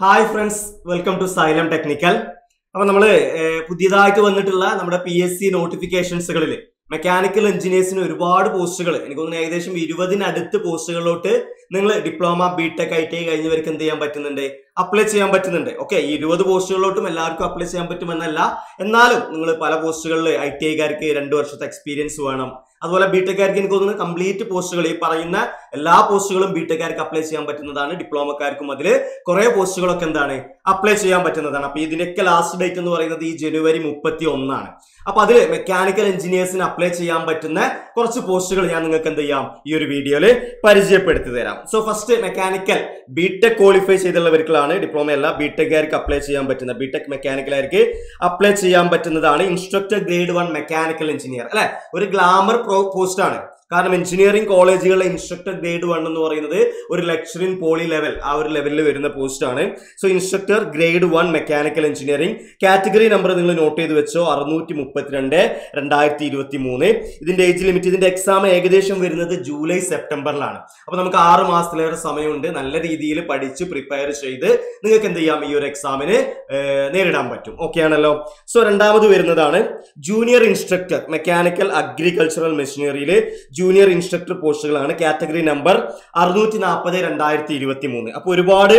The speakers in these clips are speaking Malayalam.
Hi friends welcome to Xylem technical അപ്പൊ നമ്മൾ പുതിയതായിട്ട് വന്നിട്ടുള്ള നമ്മുടെ പി എസ് സി നോട്ടിഫിക്കേഷൻസുകളിൽ മെക്കാനിക്കൽ എഞ്ചിനീയേഴ്സിന് ഒരുപാട് പോസ്റ്റുകൾ എനിക്ക് തോന്നുന്നു ഏകദേശം ഇരുപതിനടുത്ത് പോസ്റ്റുകളിലോട്ട് നിങ്ങൾ diploma B tech I T I കഴിഞ്ഞവർക്ക് എന്ത് ചെയ്യാൻ പറ്റുന്നുണ്ട്? അപ്ലൈ ചെയ്യാൻ പറ്റുന്നുണ്ട്. ഓക്കെ ഈ ഇരുപത് പോസ്റ്റുകളിലോട്ടും എല്ലാവർക്കും അപ്ലൈ ചെയ്യാൻ പറ്റുമെന്നല്ല. എന്നാലും നിങ്ങൾ പല പോസ്റ്റുകളിൽ ഐ ടി ഐക്കാർക്ക് രണ്ട് വർഷത്തെ എക്സ്പീരിയൻസ് വേണം. അതുപോലെ ബിടെക്കാർക്ക് എനിക്ക് തോന്നുന്നു കംപ്ലീറ്റ് പോസ്റ്റുകൾ ഈ പറയുന്ന എല്ലാ പോസ്റ്റുകളും ബിടെക്കാർക്ക് അപ്ലൈ ചെയ്യാൻ പറ്റുന്നതാണ്. ഡിപ്ലോമക്കാർക്കും അതിൽ കുറെ പോസ്റ്റുകളൊക്കെ എന്താണ് അപ്ലൈ ചെയ്യാൻ പറ്റുന്നതാണ്. അപ്പൊ ഇതിനൊക്കെ ലാസ്റ്റ് ഡേറ്റ് എന്ന് പറയുന്നത് ഈ ജനുവരി മുപ്പത്തി ഒന്നാണ് അപ്പൊ അതിൽ മെക്കാനിക്കൽ എഞ്ചിനീയേഴ്സിന് അപ്ലൈ ചെയ്യാൻ പറ്റുന്ന കുറച്ച് പോസ്റ്റുകൾ ഞാൻ നിങ്ങൾക്ക് എന്ത് ചെയ്യാം ഈ ഒരു വീഡിയോയിൽ പരിചയപ്പെടുത്തി തരാം. So first mechanical B tech qualify ചെയ്തുള്ളവർക്കാണ് diploma അല്ല. ബിടെക്കാർക്ക് അപ്ലൈ ചെയ്യാൻ പറ്റുന്ന ബിടെക് മെക്കാനിക്കലാർക്ക് അപ്ലൈ ചെയ്യാൻ പറ്റുന്നതാണ് instructor grade one mechanical engineer അല്ലെ? ഒരു ഗ്ലാമർ പോസ്റ്റ് ആണ് കാരണം എഞ്ചിനീയറിംഗ് കോളേജുകളിലെ ഇൻസ്ട്രക്ടർ ഗ്രേഡ് വൺ എന്ന് പറയുന്നത് ഒരു ലെക്ചറിൻ പോളി ലെവൽ ആ ഒരു ലെവലിൽ വരുന്ന പോസ്റ്റ് ആണ്. So instructor grade one mechanical engineering category number നിങ്ങൾ നോട്ട് ചെയ്ത് വെച്ചോ. അറുന്നൂറ്റി മുപ്പത്തിരണ്ട് രണ്ടായിരത്തി ഇരുപത്തി മൂന്ന് ഇതിന്റെ ഏജ് ലിമിറ്റ് ഇതിന്റെ എക്സാം ഏകദേശം വരുന്നത് ജൂലൈ സെപ്റ്റംബറിലാണ്. അപ്പോൾ നമുക്ക് ആറ് മാസത്തിലേറെ സമയമുണ്ട്. നല്ല രീതിയിൽ പഠിച്ച് പ്രിപ്പയർ ചെയ്ത് നിങ്ങൾക്ക് എന്ത് ചെയ്യാം? ഈ ഒരു എക്സാമിന് നേരിടാൻ പറ്റും. ഓക്കെ ആണല്ലോ? സോ രണ്ടാമത് വരുന്നതാണ്. ജൂനിയർ ഇൻസ്ട്രക്ടർ മെക്കാനിക്കൽ അഗ്രികൾച്ചറൽ മെഷീനറിയിൽ ജൂനിയർ ഇൻസ്ട്രക്ടർ പോസ്റ്റുകളാണ് കാറ്റഗറി നമ്പർ അറുന്നൂറ്റി നാൽപ്പത് രണ്ടായിരത്തി ഇരുപത്തി മൂന്ന് അപ്പോൾ ഒരുപാട്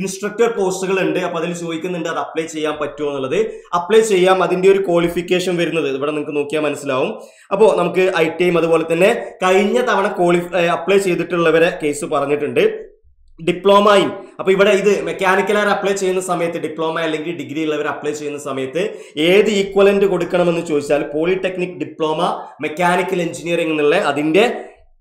ഇൻസ്ട്രക്ടർ പോസ്റ്റുകൾ ഉണ്ട്. അപ്പൊ അതിൽ ചോദിക്കുന്നുണ്ട് അത് അപ്ലൈ ചെയ്യാൻ പറ്റുമോ എന്നുള്ളത്? അപ്ലൈ ചെയ്യാം. അതിന്റെ ഒരു ക്വാളിഫിക്കേഷൻ വരുന്നത്. ഇവിടെ നിങ്ങൾക്ക് നോക്കിയാൽ മനസ്സിലാവും. അപ്പോൾ നമുക്ക് ഐ ടി അതുപോലെ തന്നെ കഴിഞ്ഞ തവണ അപ്ലൈ ചെയ്തിട്ടുള്ളവരെ കേസ് പറഞ്ഞിട്ടുണ്ട്. ഡിപ്ലോമയും അപ്പൊ ഇവിടെ ഇത് മെക്കാനിക്കലായി അപ്ലൈ ചെയ്യുന്ന സമയത്ത് ഡിപ്ലോമ അല്ലെങ്കിൽ ഡിഗ്രി ഉള്ളവർ അപ്ലൈ ചെയ്യുന്ന സമയത്ത് ഏത് ഈക്വലന്റ് കൊടുക്കണമെന്ന് ചോദിച്ചാൽ പോളിടെക്നിക് ഡിപ്ലോമ മെക്കാനിക്കൽ എഞ്ചിനീയറിംഗ് എന്നുള്ള അതിന്റെ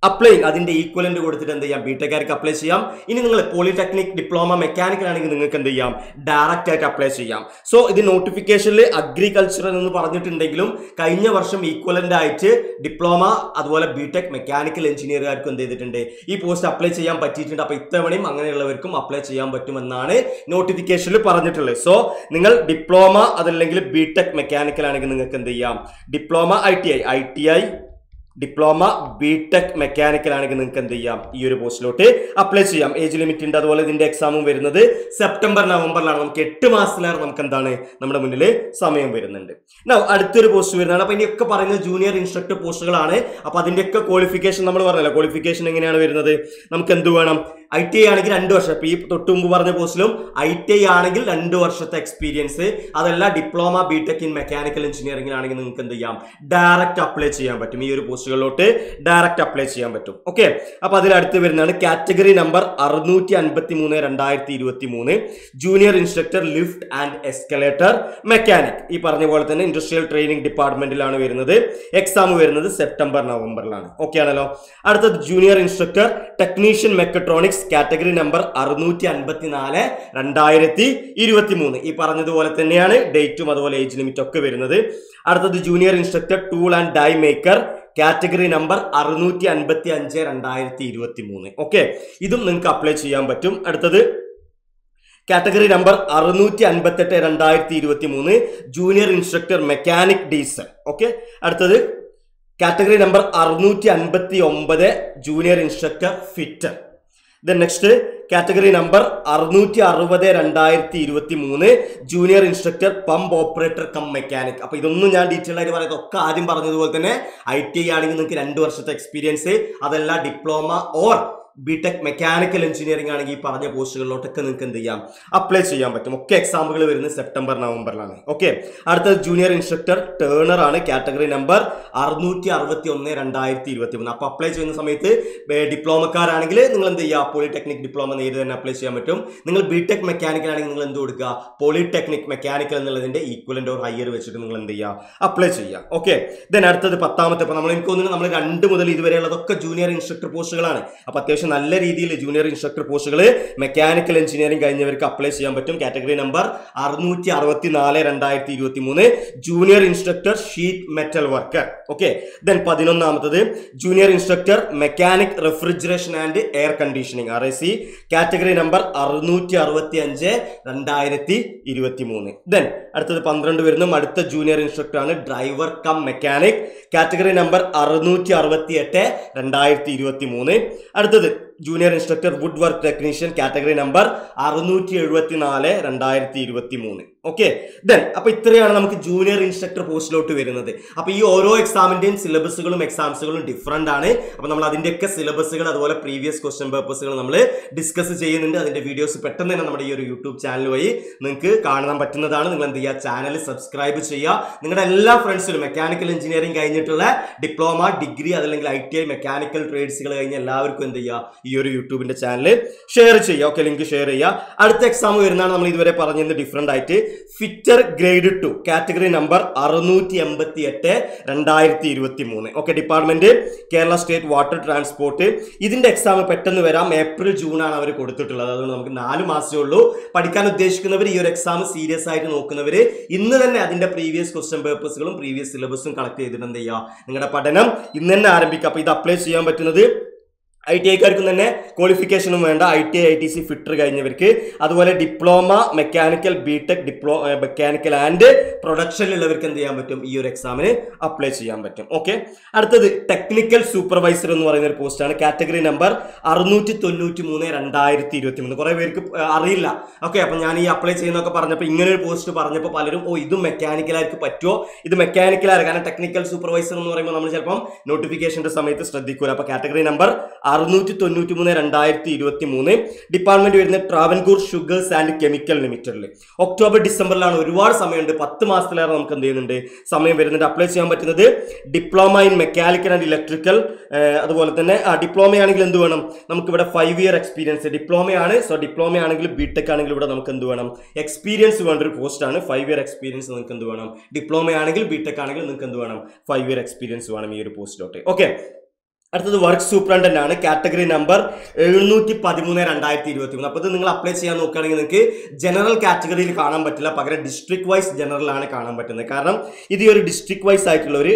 അപ്ലൈ അതിന്റെ ഈക്വലന്റ് കൊടുത്തിട്ട് എന്ത് ചെയ്യാം? ബിടെക്കാർക്ക് അപ്ലൈ ചെയ്യാം. ഇനി നിങ്ങൾ പോളിടെക്നിക് ഡിപ്ലോമ മെക്കാനിക്കൽ ആണെങ്കിൽ നിങ്ങൾക്ക് എന്ത് ചെയ്യാം? ഡയറക്റ്റ് ആയിട്ട് അപ്ലൈ ചെയ്യാം. സോ ഇത് നോട്ടിഫിക്കേഷനിൽ അഗ്രികൾച്ചറൽ എന്ന് പറഞ്ഞിട്ടുണ്ടെങ്കിലും കഴിഞ്ഞ വർഷം ഈക്വലന്റ് ആയിട്ട് ഡിപ്ലോമ അതുപോലെ ബിടെക് മെക്കാനിക്കൽ എഞ്ചിനീയർക്കാർക്കും എന്ത് ചെയ്തിട്ടുണ്ട്? ഈ പോസ്റ്റ് അപ്ലൈ ചെയ്യാൻ പറ്റിയിട്ടുണ്ട്. അപ്പൊ ഇത്തവണയും അങ്ങനെയുള്ളവർക്കും അപ്ലൈ ചെയ്യാൻ പറ്റുമെന്നാണ് നോട്ടിഫിക്കേഷനിൽ പറഞ്ഞിട്ടുള്ളത്. സോ നിങ്ങൾ ഡിപ്ലോമ അതല്ലെങ്കിൽ ബിടെക് മെക്കാനിക്കൽ ആണെങ്കിൽ നിങ്ങൾക്ക് എന്ത് ചെയ്യാം? Diploma I T I I T I diploma B tech mechanical ആണെങ്കിൽ നിങ്ങൾക്ക് എന്ത് ചെയ്യാം? ഈ ഒരു പോസ്റ്റിലോട്ട് അപ്ലൈ ചെയ്യാം. ഏജ് ലിമിറ്റ് ഉണ്ട്. അതുപോലെ ഇതിന്റെ എക്സാമും വരുന്നത് സെപ്റ്റംബർ നവംബറിലാണ് നമുക്ക് എട്ട് മാസത്തിലാണ് നമുക്ക് എന്താണ്? നമ്മുടെ മുന്നിൽ സമയം വരുന്നുണ്ട്. അടുത്തൊരു പോസ്റ്റ് വരുന്നതാണ്. അപ്പൊ ഇനിയൊക്കെ പറയുന്നത് ജൂനിയർ ഇൻസ്ട്രക്ടർ പോസ്റ്റുകളാണ് അപ്പൊ അതിന്റെയൊക്കെ ക്വാളിഫിക്കേഷൻ നമ്മൾ പറഞ്ഞല്ലോ. ക്വാളിഫിക്കേഷൻ എങ്ങനെയാണ് വരുന്നത്? നമുക്ക് എന്ത് വേണം? ഐ ടി ഐ ആണെങ്കിൽ രണ്ട് വർഷം. ഇപ്പൊ ഈ തൊട്ട് മുമ്പ് പറഞ്ഞ പോസ്റ്റിലും ഐ ടി ഐ ആണെങ്കിൽ രണ്ട് വർഷത്തെ എക്സ്പീരിയൻസ് അതല്ല diploma B tech in mechanical engineering ആണെങ്കിൽ നിങ്ങൾക്ക് എന്ത് ചെയ്യാം? ഡയറക്റ്റ് അപ്ലൈ ചെയ്യാൻ പറ്റും. ഈ ഒരു പോസ്റ്റുകളിലോട്ട് ഡയറക്റ്റ് അപ്ലൈ ചെയ്യാൻ പറ്റും. ഓക്കെ അപ്പൊ അതിൽ അടുത്ത് വരുന്നതാണ് കാറ്റഗറി നമ്പർ അറുന്നൂറ്റി അൻപത്തി മൂന്ന് രണ്ടായിരത്തി ഇരുപത്തി മൂന്ന് junior instructor lift and escalator mechanic ഈ പറഞ്ഞ പോലെ തന്നെ ഇൻഡസ്ട്രിയൽ ട്രെയിനിങ് ഡിപ്പാർട്ട്മെന്റിലാണ് വരുന്നത്. എക്സാം വരുന്നത് സെപ്റ്റംബർ നവംബറിലാണ്. ഓക്കെ ആണല്ലോ? അടുത്തത് junior instructor technician mechatronics category number അറുന്നൂറ്റി അൻപത്തി നാല് രണ്ടായിരത്തി ഇരുപത്തി മൂന്ന് ഈ പറഞ്ഞതുപോലെ തന്നെയാണ് ഡേറ്റും അതുപോലെ ഏജ് ലിമിറ്റ് ഒക്കെ വരുന്നത്. അടുത്തത് junior instructor tool and die maker category number അറുന്നൂറ്റി അൻപത്തി അഞ്ച് രണ്ടായിരത്തി ഇരുപത്തി മൂന്ന് ഓക്കെ ഇതും നിങ്ങൾക്ക് അപ്ലൈ ചെയ്യാൻ പറ്റും. അടുത്തത് കാറ്റഗറി നമ്പർ അറുന്നൂറ്റി അൻപത്തെട്ട് രണ്ടായിരത്തി ഇരുപത്തി മൂന്ന് junior instructor mechanic diesel okay അടുത്തത് കാറ്റഗറി നമ്പർ അറുന്നൂറ്റി അൻപത്തി ഒമ്പത് junior instructor fitter then next category number അറുന്നൂറ്റി അറുപത് രണ്ടായിരത്തി ഇരുപത്തി മൂന്ന് junior instructor pump operator cum mechanic അപ്പൊ ഇതൊന്നും ഞാൻ ഡീറ്റെയിൽ ആയിട്ട് പറയുന്നത് ഒക്കെ ആദ്യം പറഞ്ഞതുപോലെ തന്നെ ഐ ടി ഐ ആണെങ്കിൽ നിങ്ങൾക്ക് രണ്ട് വർഷത്തെ എക്സ്പീരിയൻസ് അതല്ല diploma or B tech mechanical engineering ആണെങ്കിൽ ഈ പറഞ്ഞ പോസ്റ്റുകളിലോട്ടൊക്കെ നിങ്ങൾക്ക് എന്ത് ചെയ്യാം? അപ്ലൈ ചെയ്യാൻ പറ്റും. ഒക്കെ എക്സാമുകൾ വരുന്നത് സെപ്റ്റംബർ നവംബറിലാണ് ഓക്കെ അടുത്തത് ജൂനിയർ ഇൻസ്ട്രക്ടർ ടേണർ ആണ്. കാറ്റഗറി നമ്പർ അറുന്നൂറ്റി അറുപത്തി ഒന്ന് രണ്ടായിരത്തി ഇരുപത്തി മൂന്ന് അപ്പോൾ അപ്ലൈ ചെയ്യുന്ന സമയത്ത് ഡിപ്ലോമക്കാരാണെങ്കിൽ നിങ്ങൾ എന്ത് ചെയ്യുക പോളിടെക്നിക് ഡിപ്ലോമ നേരിട്ട് തന്നെ അപ്ലൈ ചെയ്യാൻ പറ്റും. നിങ്ങൾ ബിടെക് മെക്കാനിക്കൽ ആണെങ്കിൽ നിങ്ങൾ എന്ത് കൊടുക്കുക? പോളിടെക്നിക് മെക്കാനിക്കൽ എന്നുള്ളതിന്റെ ഈക്വലന്റ് ഓർ ഹയർ വെച്ചിട്ട് നിങ്ങൾ എന്ത് ചെയ്യുക അപ്ലൈ ചെയ്യുക ഓക്കെ ദെൻ അടുത്തത് പത്താമത്തെ ഇപ്പോൾ നമ്മൾ എനിക്ക് തോന്നുന്നു നമ്മൾ രണ്ട് മുതൽ ഇതുവരെയുള്ളതൊക്കെ ജൂനിയർ ഇൻസ്ട്രക്ടർ പോസ്റ്റുകളാണ് അപ്പോൾ അത്യാവശ്യം നല്ല രീതിയിൽ ജൂനിയർ ഇൻസ്ട്രക്ടർ പോസ്റ്റുകൾ മെക്കാനിക്കൽ എഞ്ചിനീയറിംഗ് കഴിഞ്ഞവർക്ക് അപ്ലൈ ചെയ്യാൻ പറ്റും. കാറ്റഗറി നമ്പർ അറുന്നൂറ്റി അറുപത്തി നാല് രണ്ടായിരത്തി ഇരുപത്തി മൂന്ന് junior instructor sheet metal worker okay then പതിനൊന്നാമത്തത് junior instructor mechanic refrigeration and air conditioning R A C category number അറുന്നൂറ്റി അറുപത്തി അഞ്ച് രണ്ടായിരത്തി ഇരുപത്തി മൂന്ന് ദെൻ അടുത്തത് പന്ത്രണ്ട് വരുന്ന. അടുത്ത ജൂനിയർ ഇൻസ്ട്രക്ടർ ആണ് driver cum mechanic category number അറുന്നൂറ്റി അറുപത്തി എട്ട് രണ്ടായിരത്തി ഇരുപത്തി മൂന്ന് അടുത്തത് junior instructor wood work technician category number അറുന്നൂറ്റി എഴുപത്തി നാല് രണ്ടായിരത്തി ഇരുപത്തി മൂന്ന് ഓക്കെ ദെൻ അപ്പൊ ഇത്രയാണ് നമുക്ക് ജൂനിയർ ഇൻസ്ട്രക്ടർ പോസ്റ്റിലോട്ട് വരുന്നത്. അപ്പൊ ഈ ഓരോ എക്സാമിന്റെയും സിലബസുകളും എക്സാംസുകളും ഡിഫറെന്റ് ആണ്. അപ്പൊ നമ്മൾ അതിന്റെയൊക്കെ സിലബസുകൾ അതുപോലെ പ്രീവിയസ് ക്വസ്റ്റ്യൻ പേപ്പേഴ്സുകൾ നമ്മൾ ഡിസ്കസ് ചെയ്യുന്നുണ്ട്. അതിന്റെ വീഡിയോസ് പെട്ടെന്ന് തന്നെ നമ്മുടെ ഈ ഒരു യൂട്യൂബ് ചാനൽ വഴി നിങ്ങൾക്ക് കാണാൻ പറ്റുന്നതാണ്. നിങ്ങൾ എന്ത് ചെയ്യുക? ചാനൽ സബ്സ്ക്രൈബ് ചെയ്യുക. നിങ്ങളുടെ എല്ലാ ഫ്രണ്ട്സിലും മെക്കാനിക്കൽ എഞ്ചിനീയറിംഗ് കഴിഞ്ഞിട്ടുള്ള ഡിപ്ലോമ ഡിഗ്രി അതല്ലെങ്കിൽ ഐ ടി ഐ മെക്കാനിക്കൽ ട്രേഡ്സുകൾ കഴിഞ്ഞ എല്ലാവർക്കും എന്ത് ചെയ്യുക? ഈ ഒരു യൂട്യൂബിന്റെ ചാനൽ ഷെയർ ചെയ്യുക. ഓക്കെ ലിങ്ക് ഷെയർ ചെയ്യുക. അടുത്ത എക്സാം വരുന്നതാണ് നമ്മൾ ഇതുവരെ പറഞ്ഞത് ഡിഫറെന്റ് ആയിട്ട്. Fitter grade two category number അറുന്നൂറ്റി എൺപത്തി എട്ട് രണ്ടായിരത്തി ഇരുപത്തി മൂന്ന് okay department Kerala state water transport. ഇതിന്റെ എക്സാം പെട്ടെന്ന് വരാം. ഏപ്രിൽ ജൂൺ ആണ് അവർ കൊടുത്തിട്ടുള്ളത്. അതുകൊണ്ട് നമുക്ക് നാല് മാസമേ ഉള്ളൂ. പഠിക്കാൻ ഉദ്ദേശിക്കുന്നവർ ഈ ഒരു എക്സാം സീരിയസ് ആയിട്ട് നോക്കുന്നവർ ഇന്ന് തന്നെ അതിന്റെ പ്രീവിയസ് ക്വസ്റ്റ്യൻ പേപ്പേഴ്സുകളും പ്രീവിയസ് സിലബസും കളക്ട് ചെയ്തിട്ട് എന്ത് ചെയ്യുക? നിങ്ങളുടെ പഠനം ഇന്ന് തന്നെ ആരംഭിക്കുക. അപ്പൊ ഇത് അപ്ലൈ ചെയ്യാൻ പറ്റുന്നത് ഐ ടി ഐക്കാർക്കും തന്നെ ക്വാളിഫിക്കേഷനും വേണ്ട. I T I T C fitter കഴിഞ്ഞവർക്ക്. അതുപോലെ diploma mechanical B tech diploma mechanical and പ്രൊഡക്ഷനിലുള്ളവർക്ക് എന്ത് ചെയ്യാൻ പറ്റും? ഈ ഒരു എക്സാമിന് അപ്ലൈ ചെയ്യാൻ പറ്റും. ഓക്കെ അടുത്തത് ടെക്നിക്കൽ സൂപ്പർവൈസർ എന്ന് പറയുന്ന ഒരു പോസ്റ്റാണ് കാറ്റഗറി നമ്പർ അറുന്നൂറ്റി തൊണ്ണൂറ്റി മൂന്ന് രണ്ടായിരത്തി ഇരുപത്തി മൂന്ന് കുറെ പേർക്ക് അറിയില്ല. ഓക്കെ അപ്പം ഞാൻ ഈ അപ്ലൈ ചെയ്യുന്നൊക്കെ പറഞ്ഞപ്പോൾ ഇങ്ങനെ ഒരു പോസ്റ്റ് പറഞ്ഞപ്പോൾ പലരും ഓ ഇത് മെക്കാനിക്കലാർക്ക് പറ്റുമോ ഇത് മെക്കാനിക്കലാണ് കാരണം ടെക്നിക്കൽ സൂപ്പർവൈസർ എന്ന് പറയുമ്പോൾ നമ്മൾ ചിലപ്പം നോട്ടിഫിക്കേഷന്റെ സമയത്ത് ശ്രദ്ധിക്കൂല. അപ്പോൾ കാറ്റഗറി നമ്പർ അറുന്നൂറ്റി തൊണ്ണൂറ്റി മൂന്ന് രണ്ടായിരത്തി ഇരുപത്തി മൂന്ന് ഡിപ്പാർട്ട്മെന്റ് വരുന്ന ട്രാവൻകൂർ ഷുഗേഴ്സ് ആൻഡ് കെമിക്കൽ ലിമിറ്റഡിൽ ഒക്ടോബർ ഡിസംബറിലാണ് ഒരുപാട് സമയമുണ്ട്. പത്ത് മാസത്തിലേറെ നമുക്ക് എന്ത് ചെയ്യുന്നുണ്ട്? സമയം വരുന്നുണ്ട്. അപ്ലൈ ചെയ്യാൻ പറ്റുന്നത് diploma in mechanical and electrical അതുപോലെ തന്നെ ആ ഡിപ്ലോമ ആണെങ്കിൽ എന്ത് വേണം? നമുക്ക് ഇവിടെ ഫൈവ് ഇയർ എക്സ്പീരിയൻസ് ഡിപ്ലോമയാണ് സോ ഡിപ്ലോമ ആണെങ്കിൽ ബി ടെക് ആണെങ്കിൽ ഇവിടെ നമുക്ക് എന്ത് വേണം? എക്സ്പീരിയൻസ് വേണ്ട ഒരു പോസ്റ്റ് ആണ്. ഫൈവ് ഇയർ എക്സ്പീരിയൻസ് നിങ്ങൾക്ക് എന്ത് വേണം? ഡിപ്ലോമ ആണെങ്കിൽ ബി ടെക് ആണെങ്കിൽ നിങ്ങൾക്ക് എന്ത് വേണം? ഫൈവ് ഇയർ എക്സ്പീരിയൻസ് വേണം ഈ ഒരു പോസ്റ്റിലോട്ട് ഓക്കെ അടുത്തത് വർക്ക് സൂപ്രണ്ടന്റ് ആണ്. കാറ്റഗറി നമ്പർ എഴുന്നൂറ്റി പതിമൂന്ന് രണ്ടായിരത്തി ഇരുപത്തി മൂന്ന് അപ്പോൾ ഇത് നിങ്ങൾ അപ്ലൈ ചെയ്യാൻ നോക്കുകയാണെങ്കിൽ നിങ്ങൾക്ക് ജനറൽ കാറ്റഗറിയിൽ കാണാൻ പറ്റില്ല. പകരം ഡിസ്ട്രിക്ട് വൈസ് ജനറൽ ആണ് കാണാൻ പറ്റുന്നത്. കാരണം ഇത് ഒരു ഡിസ്ട്രിക്ട് വൈസ് ആയിട്ടുള്ള ഒരു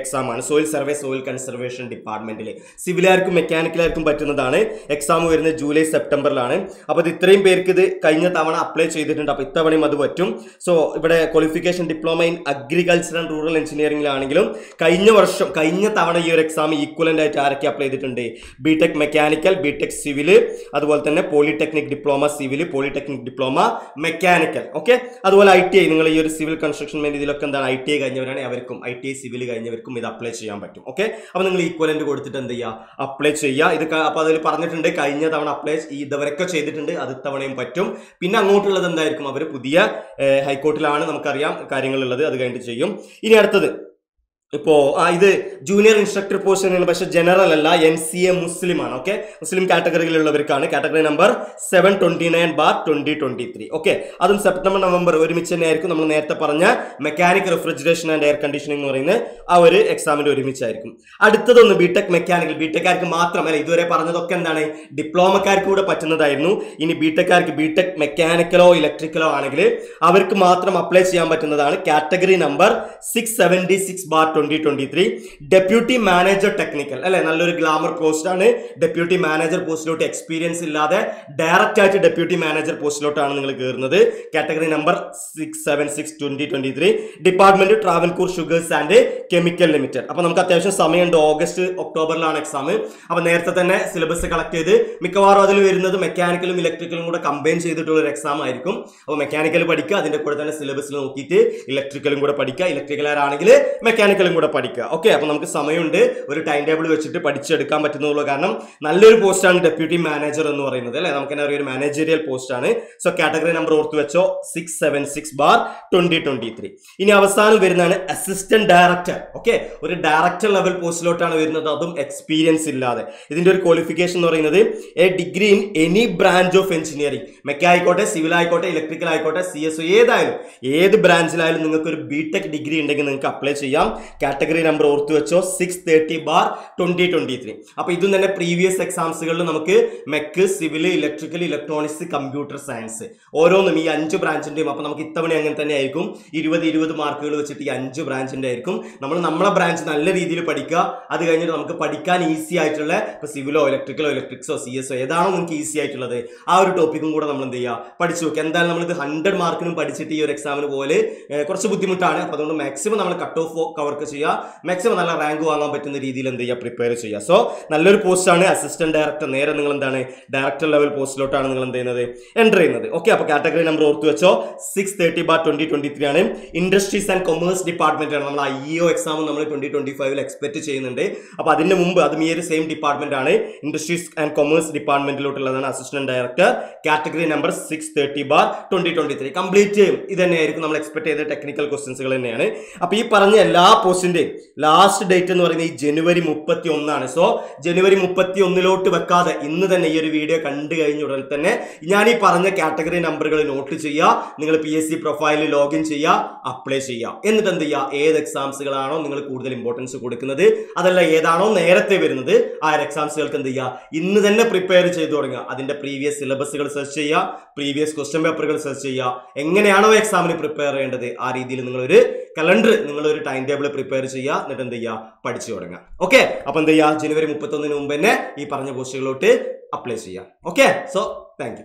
എക്സാം ആണ്. സോയിൽ സർവേ സോയിൽ കൺസർവേഷൻ ഡിപ്പാർട്ട്മെന്റിൽ സിവിലാർക്കും മെക്കാനിക്കലാർക്കും പറ്റുന്നതാണ്. എക്സാം വരുന്നത് ജൂലൈ സെപ്റ്റംബറിലാണ്. അപ്പോൾ ഇത് ഇത്രയും പേർക്ക് ഇത് കഴിഞ്ഞ തവണ അപ്ലൈ ചെയ്തിട്ടുണ്ട്. അപ്പോൾ ഇത്തവണയും അത് പറ്റും. സോ ഇവിടെ qualification diploma in agriculture and rural എഞ്ചിനീയറിംഗിലാണെങ്കിലും കഴിഞ്ഞ വർഷം കഴിഞ്ഞ തവണ ഈ ഒരു എക്സാം ഈക്വലന്റ് ആയിട്ട് ആരൊക്കെ അപ്ലൈ ചെയ്തിട്ടുണ്ട്? B tech mechanical B tech civil അതുപോലെ തന്നെ polytechnic diploma civil polytechnic diploma mechanical okay അതുപോലെ ഐ ടി ഐ നിങ്ങൾ ഈ ഒരു സിവിൽ കൺസ്ട്രക്ഷൻ മേഖലയിലൊക്കെ എന്താണ് ഐ ടി ഐ കഴിഞ്ഞവരാണെങ്കിൽ അവർക്കും ഐ ടി ഐ സിവിൽ കഴിഞ്ഞവർക്കും ഇത് അപ്ലൈ ചെയ്യാൻ പറ്റും. ഓക്കെ അപ്പോൾ നിങ്ങൾ ഈക്വലന്റ് കൊടുത്തിട്ട് എന്ത് ചെയ്യുക അപ്ലൈ ചെയ്യുക ഇത് അപ്പോൾ അതിൽ പറഞ്ഞിട്ടുണ്ട് കഴിഞ്ഞ തവണ അപ്ലൈ ഇതുവരെയൊക്കെ ചെയ്തിട്ടുണ്ട് അത് ഇത്തവണയും പറ്റും. പിന്നെ അങ്ങോട്ടുള്ളത് എന്തായിരിക്കും? അവർ പുതിയ ഹൈക്കോർട്ടിലാണ് നമുക്കറിയാം കാര്യങ്ങളുള്ളത് അത് കഴിഞ്ഞിട്ട് ചെയ്യും. ഇനി അടുത്തത്. ഇപ്പോ ആ ഇത് ജൂനിയർ ഇൻസ്ട്രക്ടർ പോസ്റ്റ് തന്നെയാണ് പക്ഷെ ജനറൽ അല്ല എൻ സി എ മുസ്ലിം ആണ് ഓക്കെ മുസ്ലിം കാറ്റഗറിയിലുള്ളവർക്കാണ്. Category number seven twenty nine bar twenty twenty three okay അതും സെപ്റ്റംബർ നവംബർ ഒരുമിച്ച് തന്നെ ആയിരിക്കും നമ്മൾ നേരത്തെ പറഞ്ഞ mechanic refrigeration and air conditioning എന്ന് പറയുന്ന ആ ഒരു എക്സാമിന്റെ ഒരുമിച്ചായിരിക്കും. അടുത്തതൊന്ന് ബിടെക് മെക്കാനിക്കൽ ബിടെക്കാർക്ക് മാത്രം അല്ല ഇതുവരെ പറഞ്ഞതൊക്കെ എന്താണ്? ഡിപ്ലോമക്കാർക്ക് കൂടെ പറ്റുന്നതായിരുന്നു. ഇനി ബിടെക്കാർക്ക് ബിടെക് മെക്കാനിക്കലോ ഇലക്ട്രിക്കലോ ആണെങ്കിൽ അവർക്ക് മാത്രം അപ്ലൈ ചെയ്യാൻ പറ്റുന്നതാണ്. Category number six seventy six bar twenty twenty three deputy manager technical അല്ലെ? നല്ലൊരു ഗ്ലാമർ പോസ്റ്റ് ആണ്. ഡെപ്യൂട്ടി മാനേജർ പോസ്റ്റിലോട്ട് എക്സ്പീരിയൻസ് ഇല്ലാതെ ഡയറക്റ്റ് ആയിട്ട് ഡെപ്യൂട്ടി മാനേജർ പോസ്റ്റിലോട്ടാണ് നിങ്ങൾ കയറുന്നത് category number six seven six twenty twenty three department Travancore sugars and chemical limited അപ്പൊ നമുക്ക് അത്യാവശ്യം സമയമുണ്ട്. ഓഗസ്റ്റ് ഒക്ടോബറിലാണ് എക്സാം അപ്പൊ നേരത്തെ തന്നെ സിലബസ് കളക്ട് ചെയ്ത് മിക്കവാറും അതിൽ വരുന്നത് മെക്കാനിക്കലും ഇലക്ട്രിക്കലും കൂടെ കമ്പൈൻ ചെയ്തിട്ടുള്ള ഒരു എക്സാം ആയിരിക്കും. അപ്പോൾ മെക്കാനിക്കൽ പഠിക്കുക അതിന്റെ കൂടെ തന്നെ സിലബസിൽ നോക്കിയിട്ട് ഇലക്ട്രിക്കലും കൂടെ പഠിക്കുക. ഇലക്ട്രിക്കലാണെങ്കിൽ മെക്കാനിക്കലും കൂടെ പഠിക്കുക. ഓക്കെ അപ്പോൾ നമുക്ക് സമയമുണ്ട്. ഒരു ടൈം ടേബിൾ വെച്ചിട്ട് പഠിച്ചെടുക്കാൻ പറ്റുന്നുള്ളൂ. കാരണം നല്ലൊരു പോസ്റ്റാണ് ഡെപ്യൂട്ടി മാനേജർ എന്ന് പറയുന്നത് അല്ലേ? നമുക്ക് തന്നെ അറിയാം ഒരു മാനേജറിയൽ പോസ്റ്റാണ് സോ കാറ്റഗറി നമ്പർ ഓർത്ത് വെച്ചോ six seven six bar twenty twenty three ഇനി അവസാനം വരുന്നതാണ് അസിസ്റ്റന്റ് ഡയറക്ടർ ഓക്കെ ഒരു ഡയറക്ടർ ലെവൽ പോസ്റ്റിലോട്ടാണ് വരുന്നത്. അതും എക്സ്പീരിയൻസ് ഇല്ലാതെ. ഇതിന്റെ ഒരു ക്വാളിഫിക്കേഷൻ എന്ന് പറയുന്നത് a degree in any branch of engineering mech ആയിക്കോട്ടെ സിവിൽ ആയിക്കോട്ടെ ഇലക്ട്രിക്കൽ ആയിക്കോട്ടെ സി എസ് ഏതായാലും ഏത് ബ്രാഞ്ചിലായാലും നിങ്ങൾക്ക് ഒരു ബി ടെക് ഡിഗ്രി ഉണ്ടെങ്കിൽ നിങ്ങൾക്ക് അപ്ലൈ ചെയ്യാം. കാറ്റഗറി നമ്പർ ഓർത്തു വെച്ചോ. Six thirty bar twenty twenty three അപ്പൊ ഇതും തന്നെ പ്രീവിയസ് എക്സാംസുകളിൽ നമുക്ക് mech civil electrical electronics computer science ഓരോന്നും ഈ അഞ്ച് ബ്രാഞ്ചിന്റെയും അപ്പോൾ നമുക്ക് ഇത്തവണ അങ്ങനെ തന്നെ ആയിരിക്കും. ഇരുപത് ഇരുപത് മാർക്കുകൾ വെച്ചിട്ട് ഈ അഞ്ച് ബ്രാഞ്ചിന്റെ ആയിരിക്കും. നമ്മൾ നമ്മളെ ബ്രാഞ്ച് നല്ല രീതിയിൽ പഠിക്കുക. അത് കഴിഞ്ഞിട്ട് നമുക്ക് പഠിക്കാൻ ഈസി ആയിട്ടുള്ള ഇപ്പൊ സിവിലോ ഇലക്ട്രിക്കലോ ഇലക്ട്രിക്സോ സി എസോ ഏതാണോ നിങ്ങൾക്ക് ഈസി ആയിട്ടുള്ളത്. ആ ഒരു ടോപ്പിക്കും കൂടെ നമ്മൾ എന്ത് ചെയ്യുക? പഠിച്ചു നോക്കുക. എന്തായാലും നമ്മൾ ഇത് ഹൺഡ്രഡ് മാർക്കിനും പഠിച്ചിട്ട് ഈ ഒരു എക്സാമിന് പോലെ കുറച്ച് ബുദ്ധിമുട്ടാണ്. അപ്പോൾ അതുകൊണ്ട് മാക്സിമം നമ്മൾ കട്ട് ഓഫ് കവർക്ക് ചെയ്യുക. മാക്സിമം നല്ല റാങ്ക് വാങ്ങാൻ പറ്റുന്ന രീതിയിൽ എന്ത് ചെയ്യുക? പ്രിപ്പയർ ചെയ്യുക. സോ നല്ലൊരു പോസ്റ്റാണ് അസിസ്റ്റന്റ് ഡയറക്ടർ നേരെ നിങ്ങൾ എന്താണ്? ഡയറക്ടർ ലെവൽ പോസ്റ്റിലോട്ടാണ് നിങ്ങൾ എന്ത് ചെയ്യുന്നത്? എന്റർ ചെയ്യുന്നത്. ഓക്കെ അപ്പോൾ കാറ്റഗറി നമ്പർ ഓർത്ത് വെച്ചോ. Six thirty bar twenty twenty three ആണ്. ഇൻഡസ്ട്രീസ് ആൻഡ് കൊമേഴ്സ് ഡിപ്പാർട്ട്മെന്റ് ആണ്. നമ്മൾ ഐ ഒ എക്സാം നമ്മൾ ട്വന്റി ട്വന്റി ഫൈവിൽ എക്സ്പെക്ട് ചെയ്യുന്നുണ്ട്. അപ്പോൾ അതിന് മുമ്പ് അതും ഈ ഒരു സെയിം ഡിപ്പാർട്ട്മെന്റ് ആണ്. Industries and commerce ഡിപ്പാർട്ട്മെന്റിലോട്ടുള്ളതാണ് assistant director category number six thirty bar twenty twenty three complete ഇത് തന്നെയായിരിക്കും നമ്മൾ എക്സ്പെക്ട് ചെയ്ത ടെക്നിക്കൽ ക്വസ്റ്റൻസുകൾ തന്നെയാണ്. അപ്പോൾ ഈ പറഞ്ഞ എല്ലാ പോസ്റ്റിന്റെയും ലാസ്റ്റ് ഡേറ്റ് എന്ന് പറയുന്നത് ഈ ജനുവരി മുപ്പത്തി ഒന്നാണ് സോ ജനുവരി മുപ്പത്തി ഒന്നിലോട്ട് വെക്കാതെ ഇന്ന് തന്നെ ഈ ഒരു വീഡിയോ കണ്ടു കഴിഞ്ഞ ഉടനെ തന്നെ ഞാൻ ഈ പറഞ്ഞ കാറ്റഗറി നമ്പറുകൾ നോട്ട് ചെയ്യുക നിങ്ങൾ പി എസ് സി പ്രൊഫൈലിൽ ലോഗിൻ ചെയ്യുക അപ്ലൈ ചെയ്യുക. എന്നിട്ട് എന്ത് ചെയ്യുക? ഏത് എക്സാംസുകളാണോ നിങ്ങൾ കൂടുതൽ ഇമ്പോർട്ടൻസ് കൊടുക്കുന്നത് അതല്ല ഏതാണോ നേരത്തെ വരുന്നത് ആ എക്സാംസുകൾക്ക് എന്ത് ചെയ്യുക? ഇന്ന് തന്നെ പ്രിപ്പയർ ചെയ്തു തുടങ്ങുക. അതിന്റെ പ്രീവിയസ് സിലബസുകൾ സെർച്ച് ചെയ്യുക പ്രീവിയസ് ക്വസ്റ്റ്യൻ പേപ്പറുകൾ സെർച്ച് ചെയ്യുക. എങ്ങനെയാണോ എക്സാമിന് പ്രിപ്പയർ ചെയ്യേണ്ടത്? ആ രീതിയിൽ നിങ്ങളൊരു കലണ്ടർ നിങ്ങൾ ഒരു ടൈം ടേബിൾ പ്രിപ്പയർ ചെയ്യുക എന്നിട്ട് എന്ത് ചെയ്യുക? പഠിച്ചു തുടങ്ങുക. ഓക്കെ അപ്പൊ എന്ത് ചെയ്യുക? ജനുവരി മുപ്പത്തൊന്നിന് മുമ്പ് തന്നെ ഈ പറഞ്ഞ പോസ്റ്റുകളിലോട്ട് അപ്ലൈ ചെയ്യുക. Okay so thank